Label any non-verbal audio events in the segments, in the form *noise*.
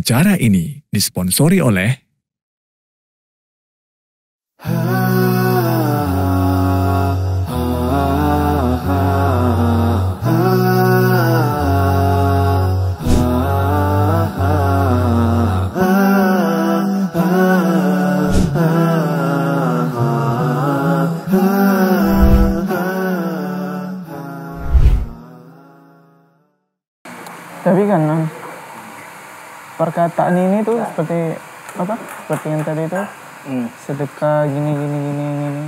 Acara ini disponsori oleh perkataan ini tuh seperti apa? Seperti yang tadi itu sedekah gini gini gini gini.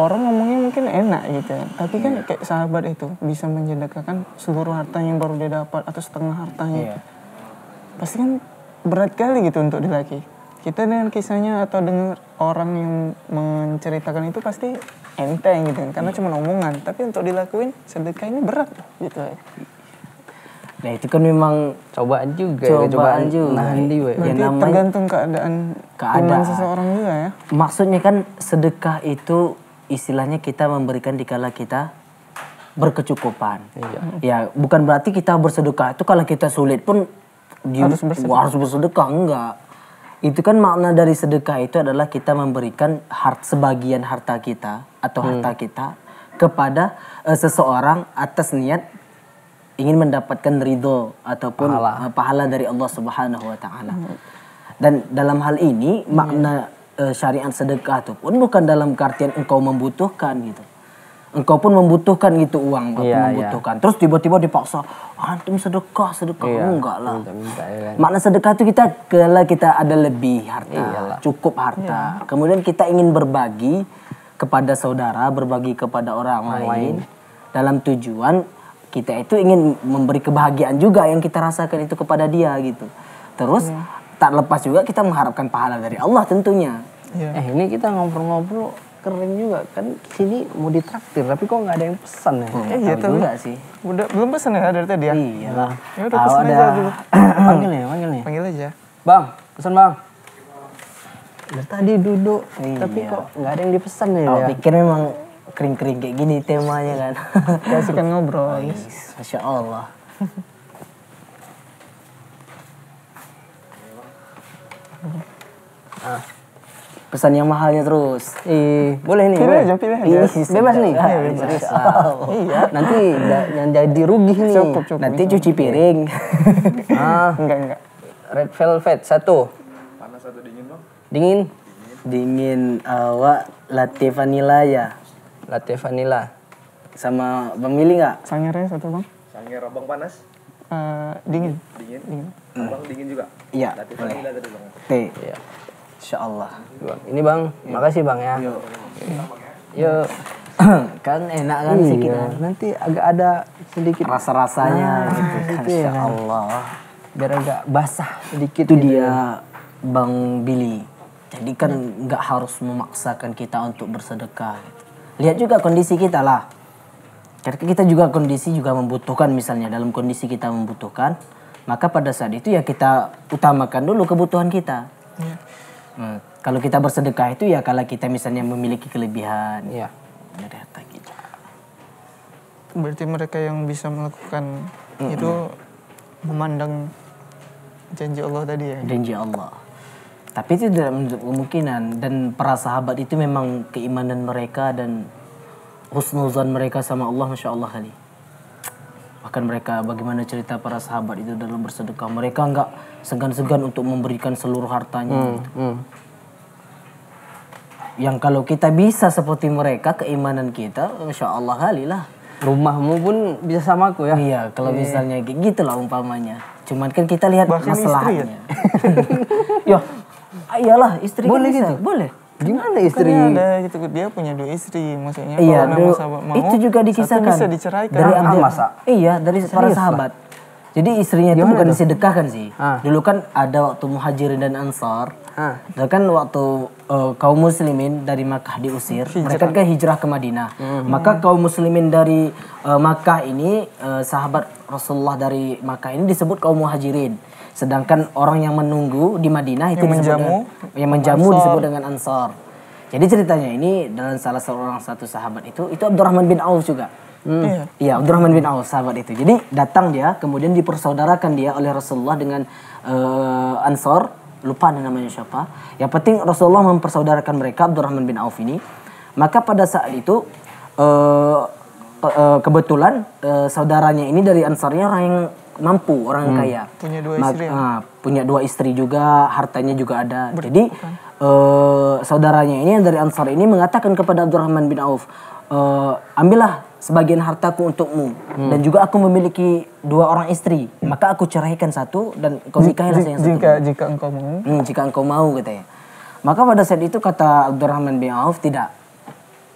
Orang ngomongnya mungkin enak gitu ya, tapi kan kayak sahabat itu bisa menjedekahkan seluruh hartanya yang baru dia dapat atau setengah hartanya. Pasti kan berat kali gitu untuk di laki. Kita dengan kisahnya atau dengar orang yang menceritakan itu pasti enteng gitu kan, karena cuma omongan. Tapi untuk dilakuin sedekah ini berat gitu ya. Nah itu kan memang Cobaan juga. Cobaan cobaan juga. Nahan dia, we. Ya, Berarti namanya- tergantung keadaan Keadaan. seseorang juga ya. maksudnya kan sedekah itu istilahnya kita memberikan dikala kita berkecukupan. Ya bukan berarti kita bersedekah itu kalau kita sulit pun Harus bersedekah. harus bersedekah enggak. Itu kan makna dari sedekah itu adalah kita memberikan hart sebagian harta kita atau harta kita kepada eh, seseorang atas niat ingin mendapatkan ridho ataupun eh, pahala dari Allah Subhanahu wa taala. Dan dalam hal ini makna eh, syariat sedekah itu pun bukan dalam artian engkau membutuhkan gitu. Engkau pun membutuhkan gitu uang, engkau Iya, iya. membutuhkan. Terus tiba-tiba dipaksa, antum sedekah, sedekah. Iya, Enggak lah. minta-minta ya kan. Makna sedekah itu kita kalau kita ada lebih harta, Iyalah. cukup harta. Kemudian kita ingin berbagi kepada saudara, berbagi kepada orang, lain, dalam tujuan kita itu ingin memberi kebahagiaan juga yang kita rasakan itu kepada dia gitu. Terus tak lepas juga kita mengharapkan pahala dari Allah tentunya. Eh ini kita ngobrol-ngobrol keren juga kan sini mau ditraktir tapi kok nggak ada yang pesan ya? Eh, iya Tahu tuh. juga sih. Udah belum pesan ya dari tadi ya? Iya lah. Ya udah pesan aja dulu. *coughs* panggil nih, panggil nih. Panggil aja. Bang, pesan bang. Dari tadi duduk, tapi kok nggak ada yang dipesan ya? Oh, ya? pikir memang kering-kering kayak gini temanya kan. *laughs* Kasihkan ngobrol. Masya Allah. *laughs* Ah. Pesan yang mahalnya terus. Ih, boleh nih. Pilih boleh. aja, pilih aja. Ih, bebas nih. Iya, bebas. Iya. Nanti yang jadi rugi nih. Cukup, cukup. Nanti cuci piring. *laughs* Ah, Enggak, enggak. red velvet satu. Panas satu dingin bang? Dingin. Dingin awak latte vanilla ya. Latte vanilla. Sama pemilih nggak? Sangernya satu bang. Sangir abang panas, Eh, dingin. dingin. Abang dingin juga. Iya. Latte vanilla tadi bang. Teh. Iya. Insya Allah. Bang. Ini bang, makasih bang ya. Yuk. Yuk. *coughs* kan enak kan sih kita. Iya, nanti agak ada sedikit Rasa-rasanya Nah, gitu kan. gitu ya Insya kan. Allah. biar agak basah sedikit itu gitu ya. dia Bang Billy. Jadi kan nggak harus memaksakan kita untuk bersedekah. Gitu. Lihat juga kondisi kita lah. Karena kita juga kondisi juga membutuhkan misalnya dalam kondisi kita membutuhkan, maka pada saat itu ya kita utamakan dulu kebutuhan kita. Hmm, Kalau kita bersedekah itu ya kalau kita misalnya memiliki kelebihan dari harta kita. Berarti mereka yang bisa melakukan itu memandang janji Allah tadi ya. janji Allah. Tapi itu tidak menutup kemungkinan dan para sahabat itu memang keimanan mereka dan husnuzan mereka sama Allah masya Allah kali. Bahkan mereka bagaimana cerita para sahabat itu dalam bersedekah mereka nggak segan-segan untuk memberikan seluruh hartanya. gitu. Hmm. Yang kalau kita bisa seperti mereka keimanan kita masya Allah kali lah. Rumahmu pun bisa sama aku ya. Iya kalau misalnya kayak gitu lah umpamanya. Cuman kan kita lihat Bahkan istri masalahnya. *laughs* ya iyalah istri kan Boleh bisa. gitu? Boleh. Gimana Kan istri? ada gitu dia punya dua istri maksudnya Iya, kalau memang sahabat mau itu juga satu dikisahkan bisa diceraikan dari Ah, masa? Iya, dari para Serius, sahabat. Jadi istrinya itu bukan disedekahkan sih. Ah. Dulu kan ada waktu muhajirin dan ansar. Ah. Dan kan waktu eh, kaum muslimin dari Makkah diusir, mereka kan hijrah ke Madinah. Maka kaum muslimin dari eh, Makkah ini eh, sahabat Rasulullah dari Makkah ini disebut kaum muhajirin. Sedangkan orang yang menunggu di Madinah itu Yang disebut menjamu, dengan- yang menjamu disebut dengan ansar. Jadi ceritanya ini dalam salah seorang satu sahabat itu itu Abdurrahman bin Auf juga. Iya. Iya, Abdurrahman bin Auf sahabat itu. Jadi datang dia, kemudian dipersaudarakan dia oleh Rasulullah dengan eh, Ansor, lupa namanya siapa. Yang penting Rasulullah mempersaudarakan mereka Abdurrahman bin Auf ini. Maka pada saat itu eh, kebetulan eh, saudaranya ini dari Ansarnya orang yang mampu, orang yang kaya. Punya dua Ma- istri ya? ah, punya dua istri juga, hartanya juga ada. Jadi eh, saudaranya ini dari Ansar ini mengatakan kepada Abdurrahman bin Auf, eh, ambillah sebagian hartaku untukmu dan juga aku memiliki dua orang istri, maka aku ceraikan satu dan kau nikahilah yang satu. Jika jika engkau mau. Hmm, jika engkau mau katanya. Maka pada saat itu kata Abdurrahman bin Auf tidak,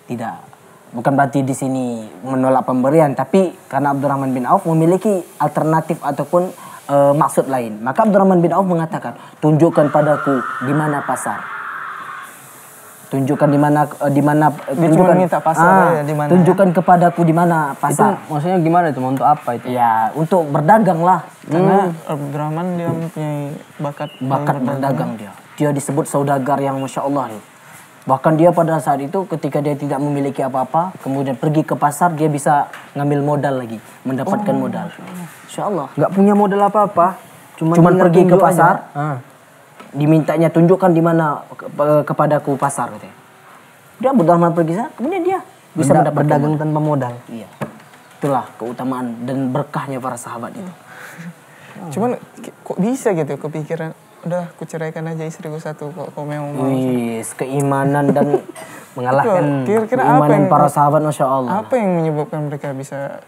tidak. Bukan berarti di sini menolak pemberian, tapi karena Abdurrahman bin Auf memiliki alternatif ataupun eh, maksud lain. Maka Abdurrahman bin Auf mengatakan, tunjukkan padaku di mana pasar. Tunjukkan di mana eh, di mana eh, tunjukkan minta pasar Ah, aja, di mana ya? Tunjukkan kepadaku di mana Itu pasar. maksudnya gimana itu? Mau Untuk apa itu? Ya, untuk berdagang lah. Karena Abdurrahman dia mempunyai bakat bakat berdagang dia. Dia disebut saudagar yang masya Allah nih. Bahkan dia pada saat itu ketika dia tidak memiliki apa-apa, kemudian pergi ke pasar dia bisa ngambil modal lagi, mendapatkan modal. Insya Allah. Nggak punya modal apa-apa. Cuma Cuman pergi ke tunjuk aja. pasar. Ah. Dimintanya tunjukkan di mana ke- kepadaku pasar katanya. Dia Abdurrahman pergi sana, kemudian dia bisa Berda- mendapatkan berdagang modal. tanpa modal. Iya. Itulah keutamaan dan berkahnya para sahabat itu. *laughs* Cuman kok bisa gitu kepikiran udah aku ceraikan aja istriku satu kok kau memang mau. Wih, keimanan dan *laughs* mengalahkan Kira-kira apa keimanan yang- para sahabat masya Allah. Apa yang menyebabkan mereka bisa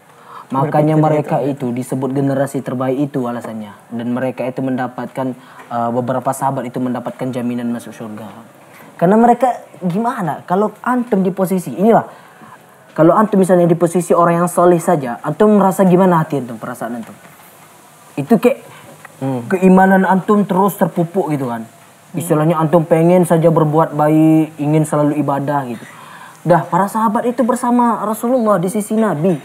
Makanya mereka itu disebut generasi terbaik itu alasannya. Dan mereka itu mendapatkan uh, beberapa sahabat itu mendapatkan jaminan masuk surga. Karena mereka gimana? Kalau antum di posisi inilah. Kalau antum misalnya di posisi orang yang soleh saja, antum merasa gimana hati antum, perasaan antum? Itu kayak keimanan antum terus terpupuk gitu kan. Istilahnya antum pengen saja berbuat baik, ingin selalu ibadah gitu. Dah para sahabat itu bersama Rasulullah di sisi Nabi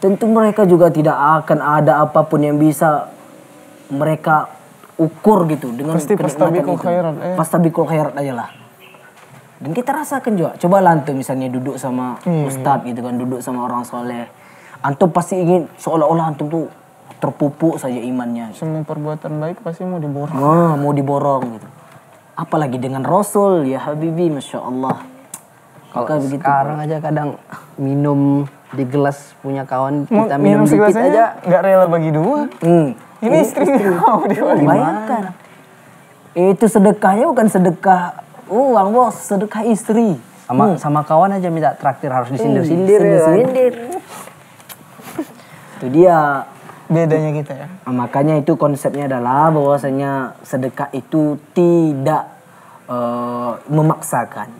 tentu mereka juga tidak akan ada apa pun yang bisa mereka ukur gitu dengan Pasti itu. khairat, eh. Fastabiqul khairat aja lah. Dan kita rasakan juga. Coba lah antum misalnya duduk sama Hmm. ustadz gitu kan, duduk sama orang soleh. Antum pasti ingin seolah-olah antum tuh terpupuk saja imannya. semua perbuatan baik pasti mau diborong. Wah, mau diborong gitu. Apalagi dengan Rasul ya Habibi, masya Allah. Kalau begitu. sekarang aja kadang minum di gelas punya kawan Mau kita minum, minum dikit aja. nggak rela bagi dua. Hmm. Ini istrinya mau dia Bayangkan. Itu sedekahnya bukan sedekah uang bos, sedekah istri. Sama sama kawan aja minta traktir harus disindir-sindir ya? Sindir-sindir. Itu dia. Bedanya kita ya. Nah, makanya itu konsepnya adalah bahwasanya sedekah itu tidak eh, memaksakan.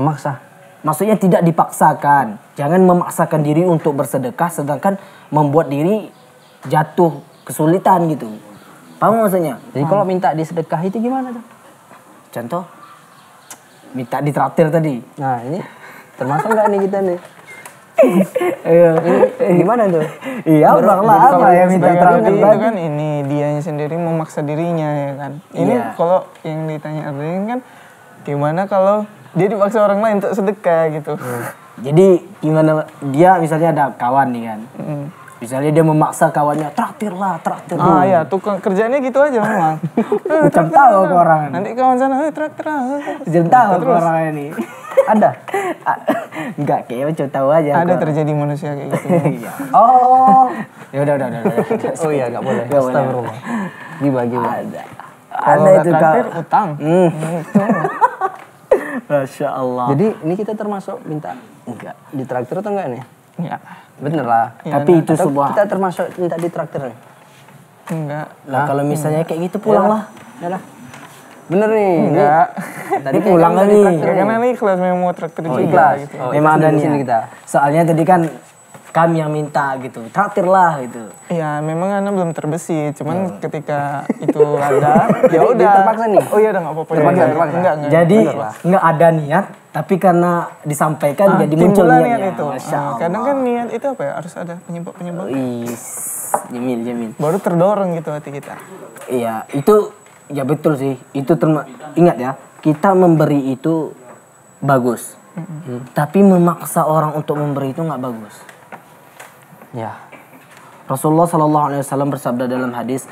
Memaksa. Maksudnya tidak dipaksakan. Jangan memaksakan diri untuk bersedekah sedangkan membuat diri jatuh kesulitan gitu. Paham maksudnya? Jadi kalau minta disedekah itu gimana tuh? Contoh minta ditraktir tadi. Nah ini termasuk nggak nih kita nih? Iya. Gimana tuh? Iya, bang lah apa ya minta traktir itu kan ini dianya sendiri memaksa dirinya ya kan. Ini Iya. kalau yang ditanya Ardin kan gimana kalau dia dipaksa orang lain untuk sedekah gitu. Jadi gimana dia misalnya ada kawan nih kan. Mm. Misalnya dia memaksa kawannya traktir lah, traktir. Ah ya, tukang kerjanya gitu aja memang. *laughs* Eh, Macam tahu ke orang. Nanti kawan sana, eh traktir ah. Jangan tahu ke orang ini. *laughs* Ada. *laughs* Enggak, kayaknya macam tahu aja. Ada terjadi manusia kayak gitu. Iya. Oh. Ya udah, udah, udah. Oh iya nggak boleh. Nggak boleh. Gibah gibah. Ada. Ada itu traktir, utang. Hmm. Masya Allah. Jadi ini kita termasuk minta enggak. ditraktir atau enggak nih? Ya, Bener lah. Tapi itu Atau sebuah. kita termasuk minta ditraktir nih? enggak. Lah kalau misalnya kayak gitu pulang lah. Ya lah. Bener nih. Enggak. Tadi pulang. Ya, karena nih ikhlas memang mau traktir Oh, juga ikhlas. gitu. Oh, Memang ada di nih. sini kita. Soalnya tadi kan kami yang minta gitu traktir lah gitu Iya, memang Ana belum terbesit, cuman ketika *laughs* itu ada, ya udah. terpaksa nih? Oh iya, udah nggak apa-apa. Terpaksa, Enggak, terpaksa. Enggak, enggak. jadi nggak ada niat tapi karena disampaikan Ah, jadi muncul niat itu. Masya Ah, Allah. kadang kan niat itu apa ya? Harus ada penyebab-penyebab. Is, Jamil Jamil Baru terdorong gitu hati kita. Iya, itu ya betul sih. Itu terma ingat ya, kita memberi itu bagus. Tapi memaksa orang untuk memberi itu nggak bagus. Ya. Rasulullah Shallallahu Alaihi Wasallam bersabda dalam hadis,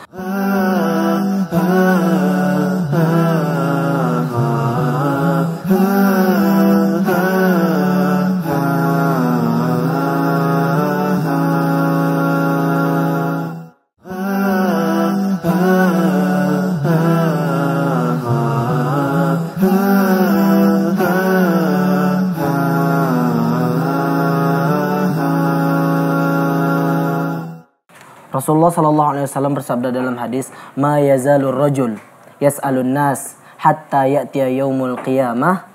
Rasulullah Shallallahu Alaihi Wasallam bersabda dalam hadis, "Ma yazalur rajul yas'alun nas hatta ya'tiya yaumul qiyamah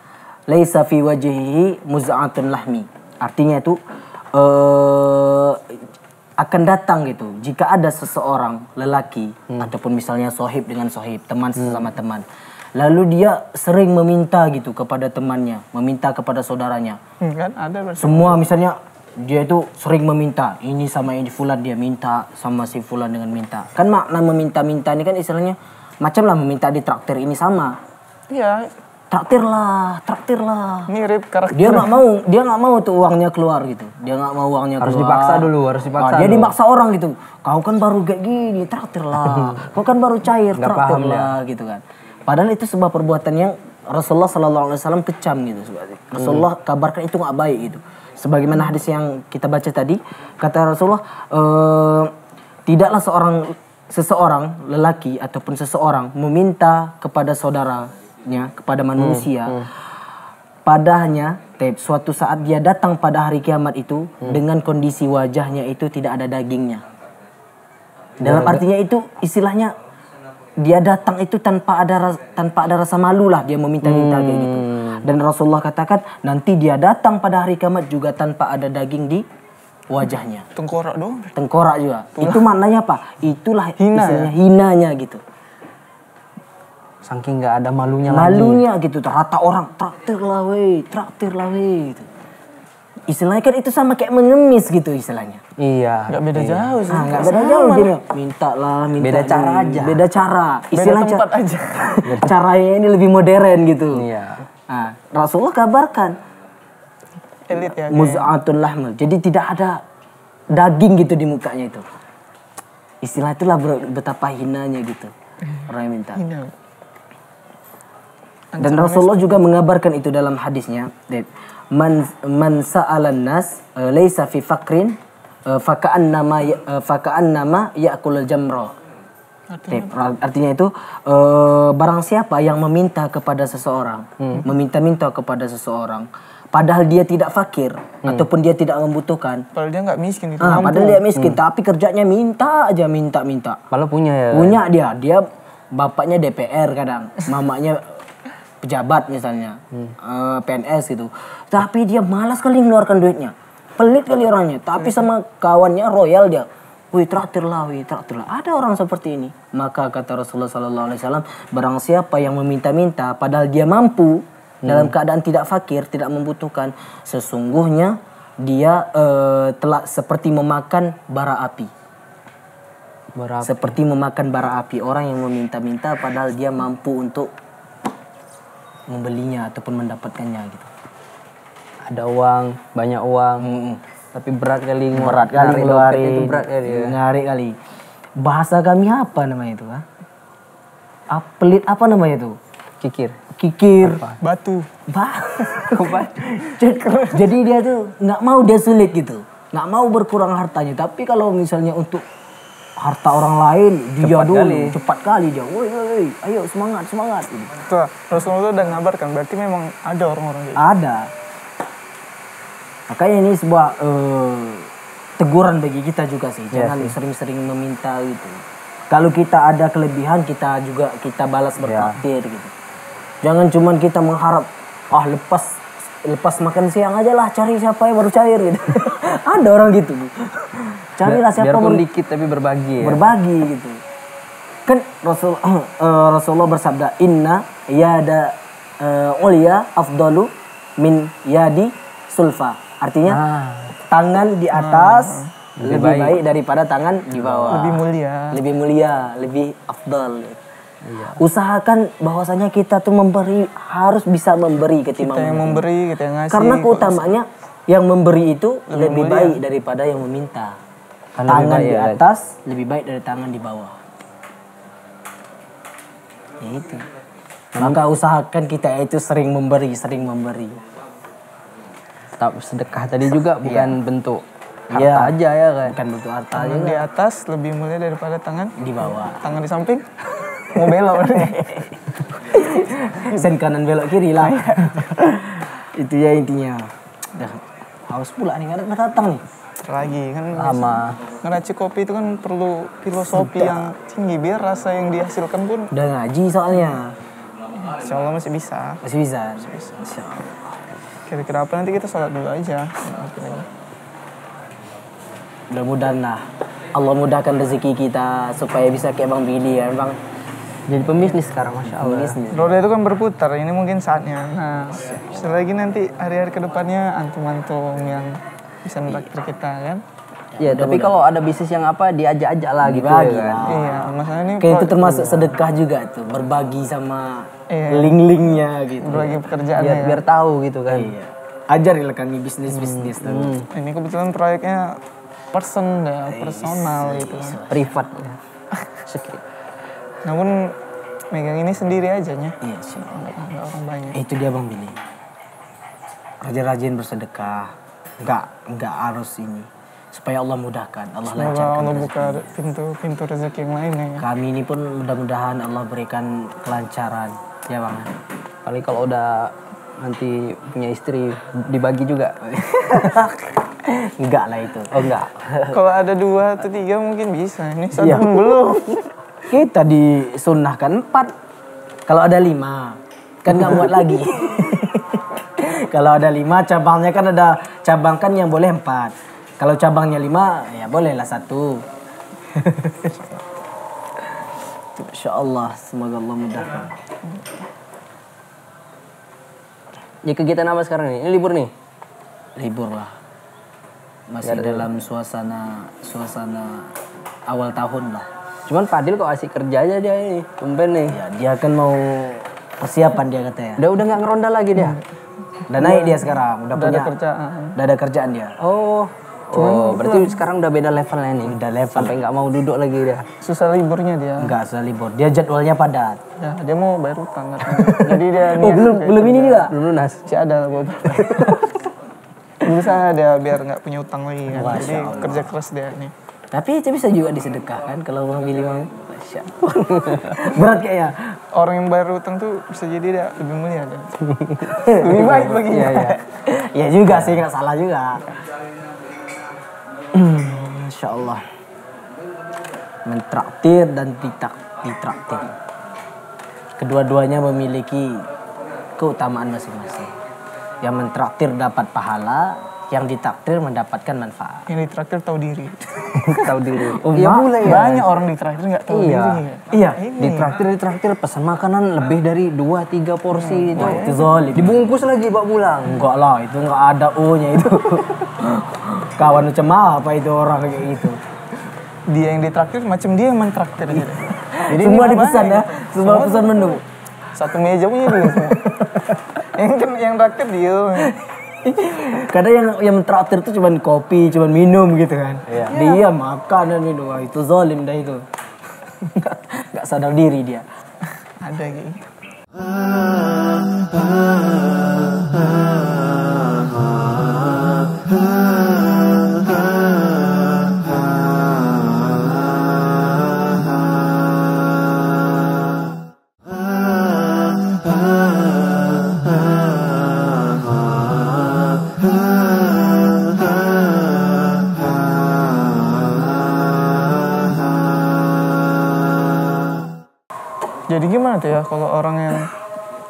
laisa fi wajhihi muz'atun lahmi." Artinya itu eh akan datang gitu. Jika ada seseorang lelaki ataupun misalnya sohib dengan sohib, teman sesama teman. Lalu dia sering meminta gitu kepada temannya, meminta kepada saudaranya. Hmm, kan ada berarti. Semua misalnya dia itu sering meminta. Ini sama ini fulan dia minta. Sama si fulan dengan minta. Kan makna meminta-minta ini kan istilahnya macam lah meminta di traktir ini sama. Iya, traktir lah traktir lah. Mirip karakter. dia nggak mau dia nggak mau tuh uangnya keluar gitu. Dia nggak mau uangnya Harus keluar. dipaksa dulu, harus dipaksa Ah, dia dulu. dipaksa orang gitu. Kau kan baru kayak gini traktir lah. *laughs* Kau kan baru cair traktir lah gitu kan. Padahal itu sebuah perbuatan yang Rasulullah Sallallahu Alaihi Wasallam kecam gitu Rasulullah kabarkan itu nggak baik gitu sebagaimana hadis yang kita baca tadi kata Rasulullah eh, tidaklah seorang seseorang lelaki ataupun seseorang meminta kepada saudaranya kepada manusia padanya Tep, suatu saat dia datang pada hari kiamat itu dengan kondisi wajahnya itu tidak ada dagingnya. Dalam artinya itu istilahnya dia datang itu tanpa ada tanpa ada rasa malu lah dia meminta-minta kayak gitu. Dan Rasulullah katakan nanti dia datang pada hari kiamat juga tanpa ada daging di wajahnya. Tengkorak doang. Tengkorak juga. Itu maknanya apa? Itulah Hina istilahnya hinanya gitu. Saking nggak ada malunya lagi. Malunya gitu rata orang traktir lah weh, traktir lah weh gitu. Istilahnya kan itu sama kayak mengemis gitu istilahnya. Iya. Nggak beda jauh sih. Ah, nggak beda jauh jadi minta lah, minta Beda cara aja. Beda cara. Beda Istilah ca- tempat aja. *laughs* caranya ini lebih modern gitu. Iya. Nah, Rasulullah kabarkan Elit ya. kayak. muz'atun lahmul. Jadi tidak ada daging gitu di mukanya itu. Istilah itulah ber- betapa hinanya gitu. Orang yang minta. Hina. Dan Rasulullah juga mengabarkan itu dalam hadisnya. Man man sa'alan nas eh, laisa fi fakrin eh, faka'annama ya- eh, faka'annama ya'kulul jamra. Dep. Artinya itu eh, barang siapa yang meminta kepada seseorang, meminta-minta kepada seseorang, padahal dia tidak fakir ataupun dia tidak membutuhkan. Padahal dia nggak miskin gitu. Ah, mampu. padahal dia miskin, tapi kerjanya minta aja minta-minta. Padahal punya ya. Punya dia, dia bapaknya DPR kadang, mamanya pejabat misalnya, eh, PNS gitu. Tapi dia malas kali mengeluarkan duitnya. Pelit kali orangnya, tapi sama kawannya royal dia. Wih traktir lah, wih traktir lah. Ada orang seperti ini. Maka kata Rasulullah Sallallahu Alaihi Wasallam, barang siapa yang meminta-minta, padahal dia mampu dalam keadaan tidak fakir, tidak membutuhkan, sesungguhnya dia eh, telah seperti memakan bara api Berapa? seperti memakan bara api orang yang meminta-minta padahal dia mampu untuk membelinya ataupun mendapatkannya gitu. Ada uang, banyak uang. Tapi berat kali Berat kali ngeluarin. Itu berat kali ya. Ngarik kali. Bahasa kami apa namanya itu? Ah, pelit apa namanya itu? Kikir. Kikir. Batu. Bah. *laughs* jadi, *laughs* jadi dia tuh nggak mau dia sulit gitu, nggak mau berkurang hartanya. Tapi kalau misalnya untuk harta orang lain dia Cepat dulu kali. cepat kali dia, woi woi, ayo semangat semangat. Gitu. Tuh, Rasulullah udah ngabarkan. Berarti memang ada orang-orang gitu. Ada. Makanya ini sebuah eh, teguran bagi kita juga sih. Jangan sering-sering meminta gitu. Kalau kita ada kelebihan kita juga kita balas bertakdir gitu. Jangan cuman kita mengharap ah lepas lepas makan siang aja lah cari siapa yang baru cair gitu. *laughs* Ada orang gitu. Carilah siapa Biarpun baru dikit tapi berbagi ya. berbagi gitu. Kan Rasul *clears throat* eh, Rasulullah bersabda, "Inna yada uh, ulia afdalu min yadi sulfa." Artinya Ah. tangan di atas Lebih lebih, baik. baik. daripada tangan di bawah. Lebih mulia. Lebih mulia, lebih afdal. Usahakan bahwasanya kita tuh memberi harus bisa memberi ketimbang Kita yang memberi, kita yang ngasih. karena keutamanya yang memberi itu lebih, mulia. baik daripada yang meminta. Lebih tangan baik di ya, atas lebih baik dari tangan di bawah. Ya itu. Maka usahakan kita itu sering memberi, sering memberi. Tak sedekah tadi juga bukan bentuk harta Iya. aja ya kan. Bukan bentuk harta tangan juga di atas lebih mulia daripada tangan di bawah. tangan di samping. *laughs* Mau belok nih. Sen kanan belok kiri lah. *laughs* itu ya intinya. Dah, haus pula nih, nggak datang nih. Lagi kan Sama ngeracik kopi itu kan perlu filosofi yang tinggi biar rasa yang dihasilkan pun Udah ngaji soalnya. insya Allah masih bisa. Masih bisa. Insya Allah. Kira-kira apa nanti kita sholat dulu aja. Mudah-mudahan lah. Allah mudahkan rezeki kita supaya bisa kayak Bang Billy ya, Bang. jadi pembisnis sekarang masya Allah. Bisnis. Roda itu kan berputar, ini mungkin saatnya. Nah, selagi nanti hari-hari ke depannya antum-antum yang bisa menraktir kita kan. Ya tapi kalau ada bisnis yang apa diajak-ajak lah gitu Dibagi ya kan. Iya, masalah ini Kayak itu termasuk sedekah juga tuh, berbagi sama Iya. link-linknya gitu. berbagi pekerjaan Biar ya. biar tahu gitu kan. Iya. Ajarilah kami bisnis-bisnis tuh. Ini kebetulan proyeknya person ya, personal gitu kan. Privat. Sekit. Namun megang ini sendiri aja nya. Iya, sih. Nggak orang banyak. Eh, itu dia Bang Billy. Rajin-rajin bersedekah. Enggak, enggak harus ini. Supaya Allah mudahkan, Allah Semoga lancarkan. Allah buka pintu-pintu rezeki yang lainnya ya. Kami ini pun mudah-mudahan Allah berikan kelancaran. Ya Bang. Paling kalau udah nanti punya istri dibagi juga. *laughs* enggak lah itu. Oh enggak. *laughs* Kalau ada dua atau tiga mungkin bisa. Ini satu *laughs* pun belum. Kita disunnahkan empat. Kalau ada lima, kan nggak muat lagi. Kalau ada lima, cabangnya kan ada cabang kan yang boleh empat. Kalau cabangnya lima, ya bolehlah satu. Insya Allah, semoga Allah mudahkan. Ya kegiatan apa sekarang nih? Ini libur nih. Libur lah. Masih dalam suasana suasana awal tahun lah. Cuman Fadil kok asik kerja aja dia ini. Tumben nih. Ya, dia kan mau persiapan dia katanya. Udah udah nggak ngeronda lagi dia. Udah naik dia sekarang, udah, Udah punya ada kerjaan. udah ada kerjaan dia. Oh. Oh, berarti sekarang udah beda levelnya nih. Udah level. Sampai nggak mau duduk lagi dia. Susah liburnya dia. Enggak usah libur. Dia jadwalnya padat. Ya, dia mau bayar utang katanya. Jadi dia *laughs* Oh, belum belum ini juga. Belum lunas. Si ada lah *laughs* beberapa. Berusaha dia biar nggak punya utang lagi kan. Masya Jadi Allah. kerja keras dia nih. Tapi itu bisa juga disedekahkan kalau mau pilih mau. Berat kayaknya. Orang yang bayar utang tuh bisa jadi dia lebih mulia dia. *laughs* lebih baik bagi Iya, iya. ya juga sih nggak salah juga. Hmm, Masya Allah. Mentraktir dan ditak ditraktir. Kedua-duanya memiliki keutamaan masing-masing. Yang mentraktir dapat pahala, yang ditraktir mendapatkan manfaat. Yang ditraktir tahu diri. *laughs* Tahu diri. Oh, Iya ma- boleh ya. Banyak orang ditraktir nggak tahu Iya. diri. Iya, Di traktir di traktir pesan makanan lebih dari 2 3 porsi itu. itu zolim. Dibungkus lagi bawa pulang. Enggak lah, itu enggak ada O-nya itu. *laughs* Kawan macam apa itu orang kayak gitu. Dia yang ditraktir macam dia yang mentraktir gitu. Jadi semua dipesan ya, semua pesan menu. Satu meja punya dia semua. yang kan yang traktir dia. Kadang yang yang mentraktir itu cuman kopi, cuman minum gitu kan. Iya. Dia makan dan minum, Wah, itu zalim dah itu. *laughs* Enggak sadar diri dia. Ada kayak gitu. Kalau orang yang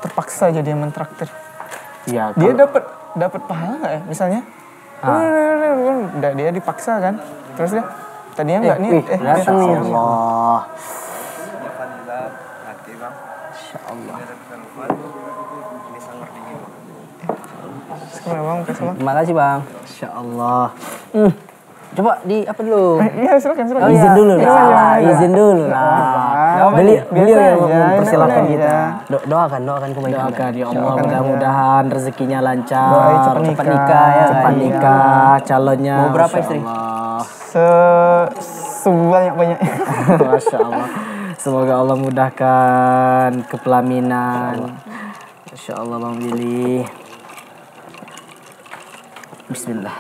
terpaksa jadi yang mentraktir? Ya, dia dapat dapat pahala nggak ya misalnya udah dia dipaksa kan terus dia tadinya nggak nih Wih, eh dia Masya taksir. Allah. memang kesel Terima kasih bang. Masya Allah. Hmm. Coba di apa dulu? iya silakan silakan izin dulu Iya, lah, iya, iya. izin dulu lah. Beliau, Biasa beliau yang mempersilahkan kita. Do doakan, doakan kebaikan. Doakan ya Allah mudah-mudahan rezekinya lancar. Doain cepat Cepat nikah ya. Cepat kan? nikah calonnya. Mau berapa Masya istri? Allah. se sebanyak banyak *laughs* Masya Allah. Semoga Allah mudahkan kepelaminan. Masya Allah Bang Billy. Bismillah.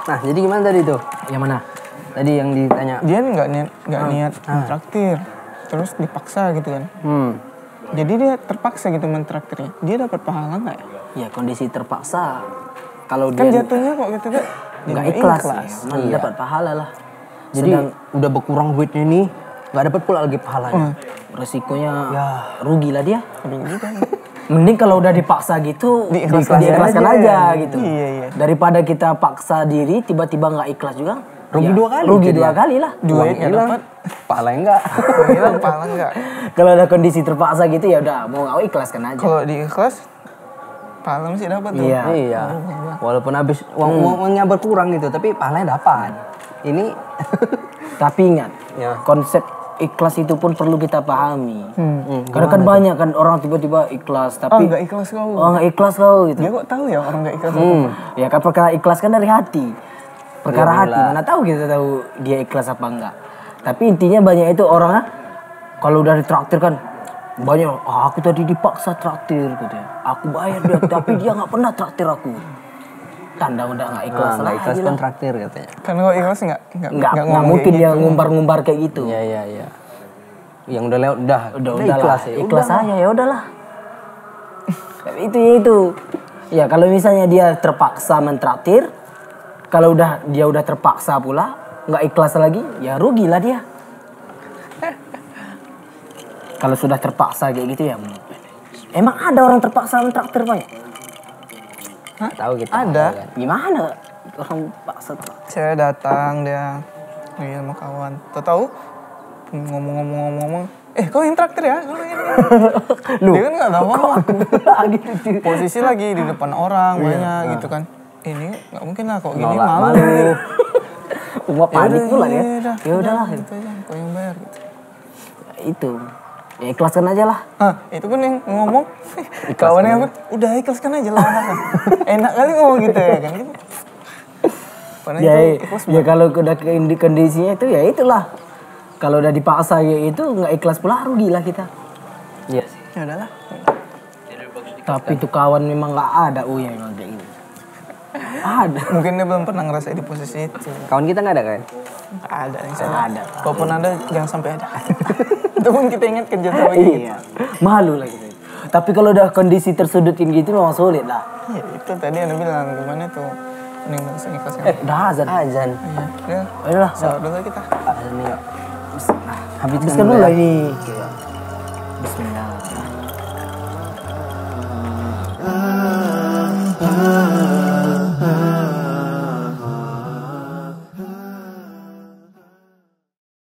Nah, jadi gimana tadi tuh? Yang mana? Tadi yang ditanya. dia nggak niat nggak niat traktir terus dipaksa gitu kan Hmm. jadi dia terpaksa gitu mentraktirnya dia dapat pahala nggak ya Ya kondisi terpaksa. Kalau kan dia jatuhnya kok gitu kan nggak ikhlas, ya, mana dapat pahala lah. Jadi udah berkurang duitnya nih, nggak dapat pula lagi pahalanya. Resikonya Ya. rugi lah dia. Rugi kan. *laughs* Mending kalau udah dipaksa gitu, Diikhlaskan diikhlaskan aja. aja, gitu. Iya, iya. Daripada kita paksa diri, tiba-tiba nggak ikhlas juga. Rugi ya, dua kali Rugi dua ya. kali lah. duit nggak hilang, dapat pahalanya enggak. hilang pahala nggak *laughs* Kalau ada kondisi terpaksa gitu ya udah mau nggak ikhlaskan aja. kalau di ikhlas pahala masih dapat tuh Iya. iya. Walaupun habis uang uang uangnya berkurang gitu, tapi pahalanya dapat. Ini *laughs* Tapi ingat, Ya. konsep ikhlas itu pun perlu kita pahami. Hmm. Karena kan banyak kan orang tiba-tiba ikhlas oh tapi nggak ikhlas kau oh nggak ikhlas kau gitu. dia kok tahu ya orang nggak ikhlas hmm. Ya kan perkara ikhlas kan dari hati. Perkara hati. Mana tahu kita tahu dia ikhlas apa enggak. Tapi intinya banyak itu orang ah, kalau udah ditraktir kan banyak "Ah, aku tadi dipaksa traktir katanya. Aku bayar dia *laughs* tapi dia nggak pernah traktir aku. Tanda udah nggak ikhlas Nah, lah. ikhlas kontraktir katanya. kan kalau ikhlas nggak nggak mungkin dia gitu. ngumbar-ngumbar kayak gitu. Iya iya iya. Yang udah lewat udah Udah udah ikhlas ya. ikhlas Udah. aja ya udahlah. Tapi itu ya itu. Ya kalau misalnya dia terpaksa mentraktir, kalau udah dia udah terpaksa pula nggak ikhlas lagi, ya rugilah dia. kalau sudah terpaksa kayak gitu ya. Emang ada orang terpaksa mentraktir banyak? Tahu kita. ada. Gimana? Orang paksa traktir? saya datang dia lagi sama kawan. Tahu tahu? Ngomong-ngomong-ngomong eh kau yang traktir ya? *laughs* Lu, dia kan nggak tahu *laughs* ngomong gitu posisi lagi di depan orang banyak gitu kan ini nggak mungkin lah kok gini Nolak, malu, malu. Umar panik pula ya. Ya udahlah. gitu aja kau yang bayar gitu Itu. Ya ikhlaskan aja lah. Hah, itu pun yang ngomong kawannya pun udah ikhlaskan aja lah *laughs* enak kali ngomong gitu ya kan gitu. Padahal ya, itu ikhlas ya kalau udah kondisinya itu ya itulah kalau udah dipaksa ya itu nggak ikhlas pula rugi lah kita Iya sih. ya udahlah tapi tuh kawan memang nggak ada oh ya memang kayak ada. Mungkin dia belum pernah ngerasain di posisi itu. Kawan kita nggak ada kan? Nggak ada yang ada. kalaupun ada jangan sampai ada. *laughs* Itu pun kita ingat kerja sama gitu. Iya malu lah kita tapi kalau udah kondisi tersudutin gitu memang sulit lah. Iya, itu tadi anda bilang gimana tuh? Ini bisa ikhlaskan eh udah azan. Azan. iya udah. Ayo lah sholat dulu kita. Azan nih. yuk. Habiskan dulu lah ya. ini Bismillah